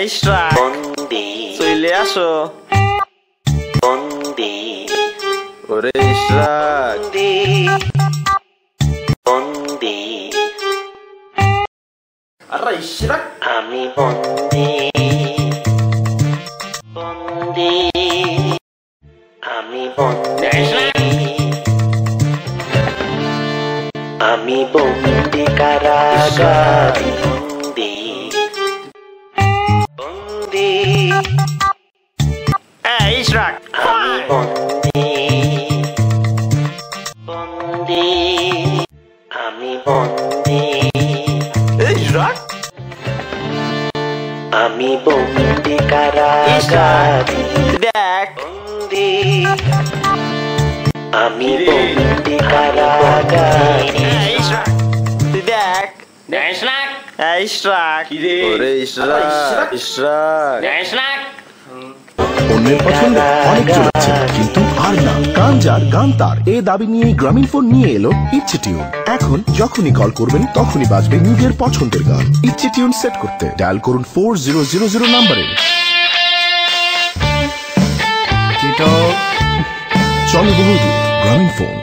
Ishra. Bondi. Soy Leazo. Bondi. Ore Ishra. Bondi. Bondi. Arra Ishra. Ami Bondi. Bondi. Ami Bondi. Ishra. Ami Bondi Caracas. É, Israel. Ami bonde. Ami bonde. Israel. Ami. Back. Bonde. Ami bonde, caraca. অন্যের পছন্দে অনেক চলেছে কিন্তু আর না গান যার গান তার এ দাবি নিয়ে গ্রামীণ ফোন নিয়ে এলো ইচ্ছে টিউন এখন যখনই কল করবেন তখনই বাজবে নিজের পছন্দের গান। ইচ্ছে টিউন সেট করতে ডায়াল করুন ফোর জিরো জিরো জিরো নাম্বারে চলো বহুদূর গ্রামীণ ফোন।